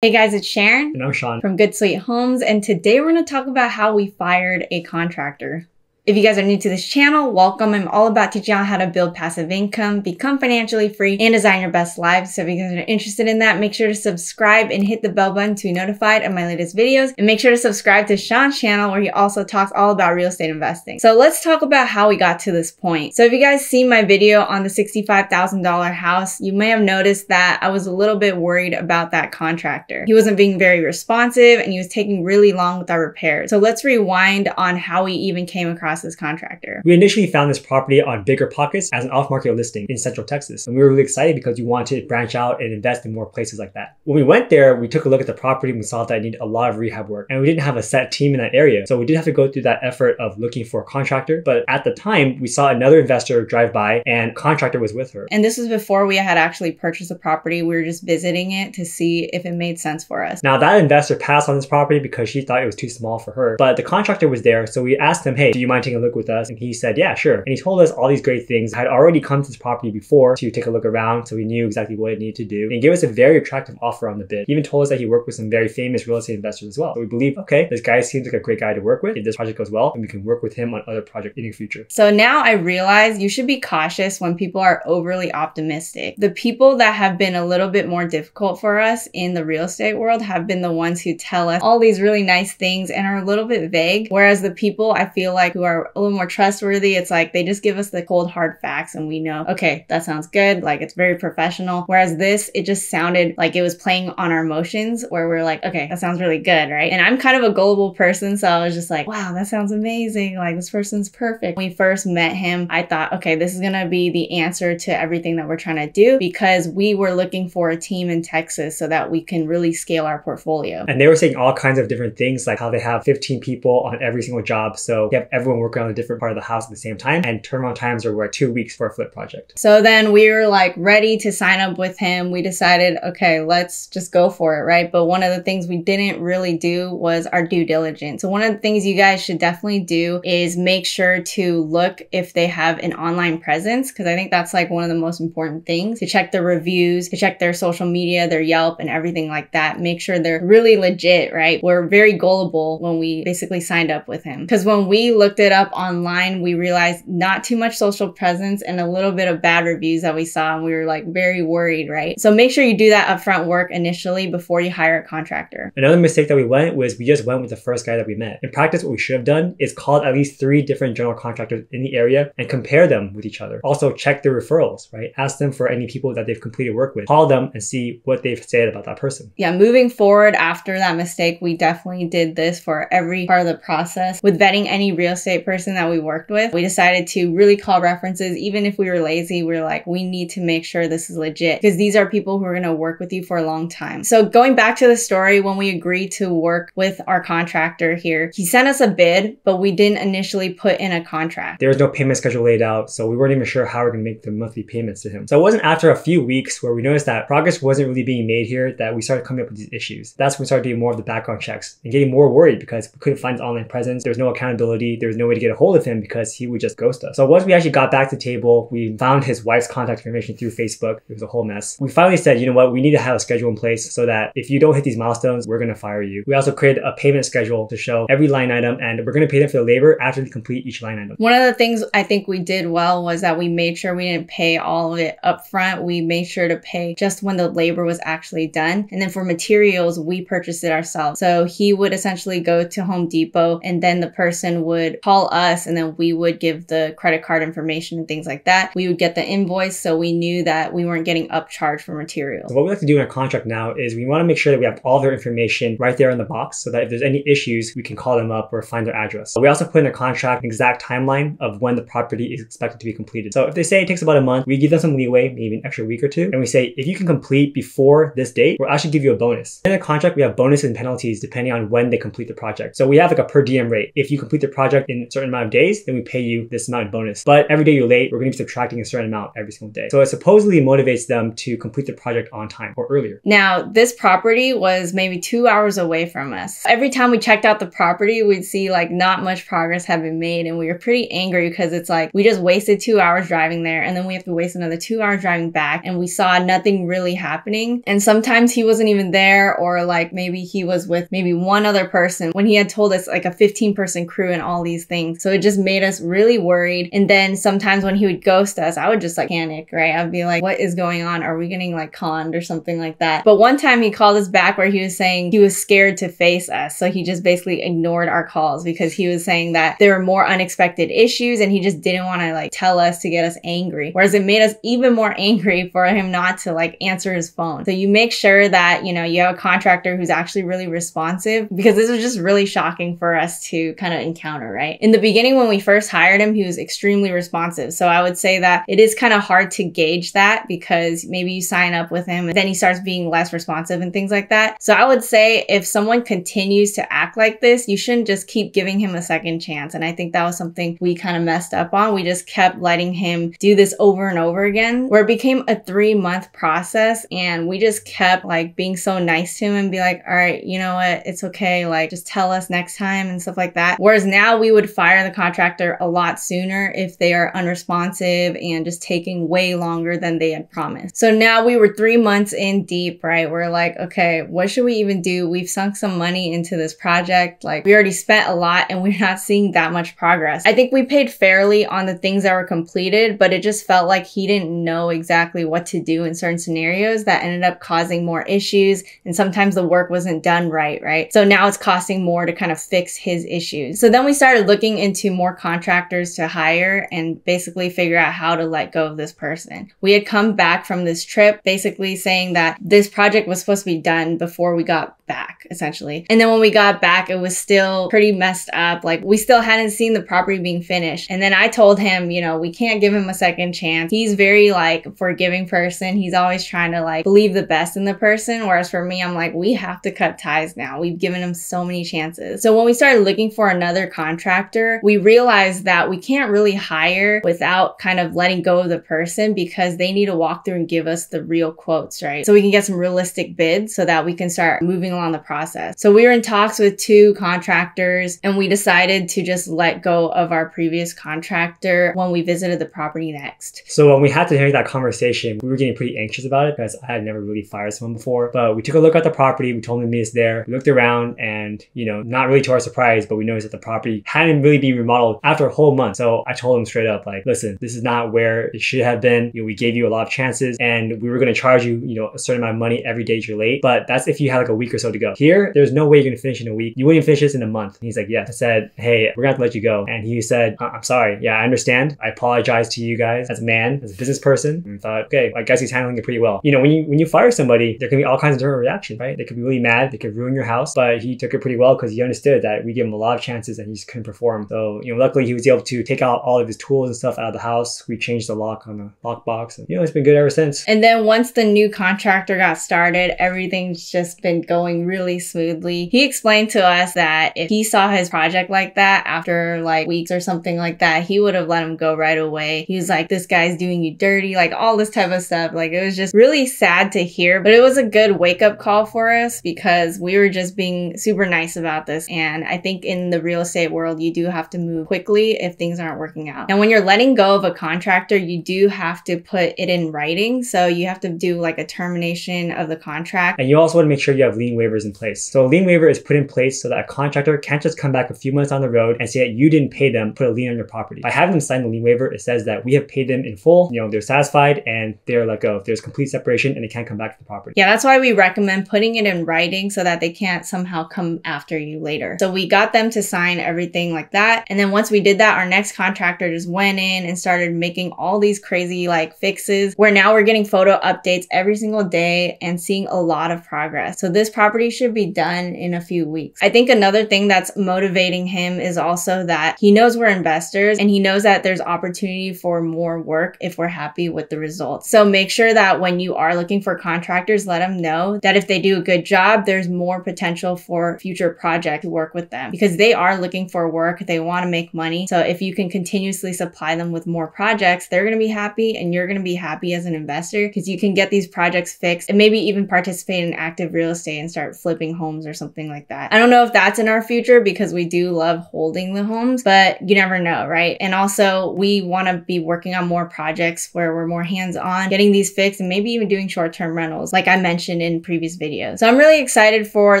Hey guys, it's Sharon And I'm Sean. from Good Sweet Homes, and today we're going to talk about how we fired a contractor. If you guys are new to this channel, welcome. I'm all about teaching you how to build passive income, become financially free, and design your best life. So if you guys are interested in that, make sure to subscribe and hit the bell button to be notified of my latest videos. And make sure to subscribe to Sean's channel where he also talks all about real estate investing. So let's talk about how we got to this point. So if you guys see my video on the $65,000 house, you may have noticed that I was a little bit worried about that contractor. He wasn't being very responsive and he was taking really long with our repairs. So let's rewind on how we even came across this contractor. We initially found this property on Bigger Pockets as an off-market listing in Central Texas. And we were really excited because we wanted to branch out and invest in more places like that. When we went there, we took a look at the property and we saw that it needed a lot of rehab work. And we didn't have a set team in that area. So we did have to go through that effort of looking for a contractor. But at the time, we saw another investor drive by and contractor was with her. And this was before we had actually purchased the property. We were just visiting it to see if it made sense for us. Now that investor passed on this property because she thought it was too small for her. But the contractor was there. So we asked him, hey, do you mind taking a look with us? And he said, yeah, sure. And he told us all these great things. I had already come to this property before to take a look around. So we knew exactly what it needed to do. And he gave us a very attractive offer on the bid. He even told us that he worked with some very famous real estate investors as well. So we believe, okay, this guy seems like a great guy to work with. If this project goes well, and we can work with him on other projects in the future. So now I realize you should be cautious when people are overly optimistic. The people that have been a little bit more difficult for us in the real estate world have been the ones who tell us all these really nice things and are a little bit vague. Whereas the people I feel like who are a little more trustworthy, it's like they just give us the cold hard facts and we know, okay, that sounds good. Like it's very professional. Whereas this, it just sounded like it was playing on our emotions where we're like, okay, that sounds really good, right? And I'm kind of a gullible person. So I was just like, wow, that sounds amazing. Like this person's perfect. When we first met him, I thought, okay, this is going to be the answer to everything that we're trying to do because we were looking for a team in Texas so that we can really scale our portfolio. And they were saying all kinds of different things, like how they have 15 people on every single job. So you have everyone working on a different part of the house at the same time. And turnaround times are what, two weeks for a flip project. So then we were like ready to sign up with him. We decided, okay, let's just go for it, right? But one of the things we didn't really do was our due diligence. So one of the things you guys should definitely do is make sure to look if they have an online presence, because I think that's like one of the most important things to check their reviews, to check their social media, their Yelp, and everything like that. Make sure they're really legit, right? We're very gullible when we basically signed up with him. Because when we looked it up online, we realized not too much social presence and a little bit of bad reviews that we saw, and we were like very worried, right? So make sure you do that upfront work initially before you hire a contractor. Another mistake that we went was we just went with the first guy that we met. In practice, what we should have done is called at least three different general contractors in the area and compare them with each other. Also check their referrals, right? Ask them for any people that they've completed work with. Call them and see what they've said about that person. Yeah, moving forward after that mistake, we definitely did this for every part of the process. With vetting any real estate person that we worked with, we decided to really call references. Even if we were lazy, we are like, we need to make sure this is legit because these are people who are going to work with you for a long time. So going back to the story, when we agreed to work with our contractor here, he sent us a bid, but we didn't initially put in a contract. There was no payment schedule laid out, so we weren't even sure how we are going to make the monthly payments to him. So it wasn't after a few weeks where we noticed that progress wasn't really being made here that we started coming up with these issues. That's when we started doing more of the background checks and getting more worried because we couldn't find his online presence. There was no accountability. There was no way to get a hold of him because he would just ghost us. So once we actually got back to the table, we found his wife's contact information through Facebook. It was a whole mess. We finally said, you know what, we need to have a schedule in place so that if you don't hit these milestones, we're going to fire you. We also created a payment schedule to show every line item and we're going to pay them for the labor after they complete each line item. One of the things I think we did well was that we made sure we didn't pay all of it up front. We made sure to pay just when the labor was actually done. And then for materials, we purchased it ourselves. So he would essentially go to Home Depot and then the person would call us and then we would give the credit card information and things like that. We would get the invoice so we knew that we weren't getting upcharged for materials. So what we like to do in our contract now is we want to make sure that we have all their information right there in the box so that if there's any issues, we can call them up or find their address. We also put in a contract an exact timeline of when the property is expected to be completed. So if they say it takes about a month, we give them some leeway, maybe an extra week or two, and we say if you can complete before this date, we'll actually give you a bonus. In the contract, we have bonuses and penalties depending on when they complete the project. So we have like a per diem rate. If you complete the project in certain amount of days, then we pay you this amount of bonus. But every day you're late, we're going to be subtracting a certain amount every single day. So it supposedly motivates them to complete the project on time or earlier. Now, this property was maybe two hours away from us. Every time we checked out the property, we'd see like not much progress had been made. And we were pretty angry because it's like we just wasted two hours driving there and then we have to waste another two hours driving back and we saw nothing really happening. And sometimes he wasn't even there or like maybe he was with maybe one other person when he had told us like a 15 person crew and all these things. So it just made us really worried. And then sometimes when he would ghost us, I would just like panic, right? I'd be like, what is going on? Are we getting like conned or something like that? But one time he called us back where he was saying he was scared to face us. So he just basically ignored our calls because he was saying that there were more unexpected issues and he just didn't want to like tell us to get us angry. Whereas it made us even more angry for him not to like answer his phone. So you make sure that, you know, you have a contractor who's actually really responsive because this was just really shocking for us to kind of encounter, right? In the beginning, when we first hired him, he was extremely responsive. So I would say that it is kind of hard to gauge that because maybe you sign up with him and then he starts being less responsive and things like that. So I would say if someone continues to act like this, you shouldn't just keep giving him a second chance. And I think that was something we kind of messed up on. We just kept letting him do this over and over again, where it became a three month process. And we just kept like being so nice to him and be like, all right, you know what? It's okay. Like, just tell us next time and stuff like that. Whereas now we would fire the contractor a lot sooner if they are unresponsive and just taking way longer than they had promised. So now we were three months in deep, right? We're like, okay, what should we even do? We've sunk some money into this project. Like, we already spent a lot and we're not seeing that much progress. I think we paid fairly on the things that were completed, but it just felt like he didn't know exactly what to do in certain scenarios that ended up causing more issues. And sometimes the work wasn't done right, right? So now it's costing more to kind of fix his issues. So then we started looking into more contractors to hire and basically figure out how to let go of this person. We had come back from this trip basically saying that this project was supposed to be done before we got back, essentially. And then when we got back, it was still pretty messed up. Like we still hadn't seen the property being finished. And then I told him, you know, we can't give him a second chance. He's very like forgiving person. He's always trying to like believe the best in the person. Whereas for me, I'm like, we have to cut ties now. We've given him so many chances. So when we started looking for another contractor, we realized that we can't really hire without kind of letting go of the person because they need to walk through and give us the real quotes, right? So we can get some realistic bids so that we can start moving along the process. So we were in talks with two contractors and we decided to just let go of our previous contractor when we visited the property next. So when we had to hear that conversation, we were getting pretty anxious about it because I had never really fired someone before. But we took a look at the property. We told meet us there. We looked around and, you know, not really to our surprise, but we noticed that the property hadn't really been remodeled after a whole month. So I told him straight up, like, listen, this is not where it should have been. You know, we gave you a lot of chances and we were going to charge you, you know, a certain amount of money every day you're late. But that's if you had like a week or so to go. Here, there's no way you're to finish in a week. You wouldn't finish this in a month. And he's like, yeah. I said, hey, we're to have to let you go. And he said, I'm sorry. Yeah, I understand. I apologize to you guys as a man, as a business person. And we thought, okay, I guess he's handling it pretty well. You know, when you when you fire somebody, there can be all kinds of different reactions, right? They could be really mad. They could ruin your house. But he took it pretty well because he understood that we gave him a lot of chances and he just couldn't perform. So, you know, luckily he was able to take out all of his tools and stuff out of the house. We changed the lock on the lockbox. And, you know, it's been good ever since. And then once the new contractor got started, everything's just been going really smoothly. He explained to us that if he saw his project like that after like weeks or something like that, he would have let him go right away. He was like, this guy's doing you dirty, like all this type of stuff. Like it was just really sad to hear, but it was a good wake up call for us because we were just being super nice about this. And I think in the real estate world, you do have to move quickly if things aren't working out. And when you're letting go of a contractor, you do have to put it in writing. So you have to do like a termination of the contract. And you also want to make sure you have lien in place. So a lien waiver is put in place so that a contractor can't just come back a few months on the road and say that you didn't pay them, put a lien on your property. By having them sign the lien waiver, it says that we have paid them in full, you know, they're satisfied and they're let go. There's complete separation and they can't come back to the property. Yeah, that's why we recommend putting it in writing so that they can't somehow come after you later. So we got them to sign everything like that. And then once we did that, our next contractor just went in and started making all these crazy like fixes where now we're getting photo updates every single day and seeing a lot of progress. So this property should be done in a few weeks. I think another thing that's motivating him is also that he knows we're investors and he knows that there's opportunity for more work if we're happy with the results. So make sure that when you are looking for contractors, let them know that if they do a good job, there's more potential for future project to work with them because they are looking for work work, they want to make money. So if you can continuously supply them with more projects, they're going to be happy and you're going to be happy as an investor because you can get these projects fixed and maybe even participate in active real estate and start flipping homes or something like that. I don't know if that's in our future because we do love holding the homes, but you never know, right? And also, we want to be working on more projects where we're more hands on, getting these fixed, and maybe even doing short term rentals, like I mentioned in previous videos. So I'm really excited for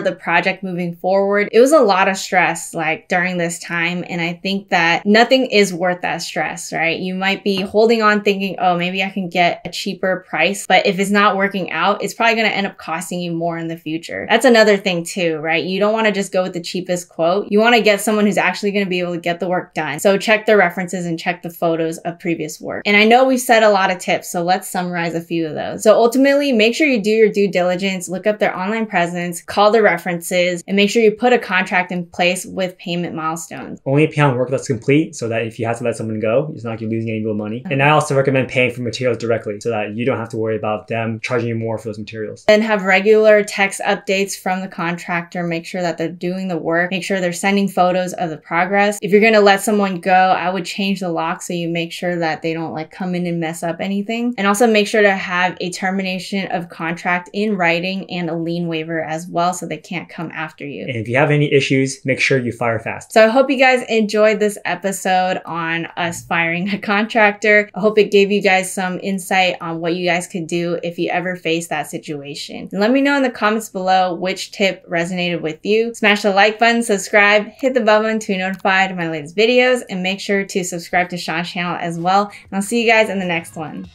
the project moving forward. It was a lot of stress, like during this time, and I think that nothing is worth that stress, right? You might be holding on thinking, oh, maybe I can get a cheaper price, but if it's not working out, it's probably going to end up costing you more in the future. That's another thing, too, right? You don't want to just go with the cheapest quote. You want to get someone who's actually going to be able to get the work done. So check their references and check the photos of previous work. And I know we've said a lot of tips, so let's summarize a few of those. So ultimately, make sure you do your due diligence, look up their online presence, call the references, and make sure you put a contract in place with payment milestones. Only pay on work that's complete so that if you have to let someone go, it's not like you're losing any real money. And I also recommend paying for materials directly so that you don't have to worry about them charging you more for those materials. And have regular text updates from the contractor. Make sure that they're doing the work. Make sure they're sending photos of the progress. If you're going to let someone go, I would change the lock so you make sure that they don't like come in and mess up anything. And also make sure to have a termination of contract in writing and a lien waiver as well so they can't come after you. And if you have any issues, make sure you fire fast. So I hope you guys enjoyed this episode on us firing a contractor. I hope it gave you guys some insight on what you guys could do if you ever face that situation. And let me know in the comments below which tip resonated with you. Smash the like button, subscribe, hit the bell button to be notified of my latest videos, and make sure to subscribe to Sean's channel as well. And I'll see you guys in the next one.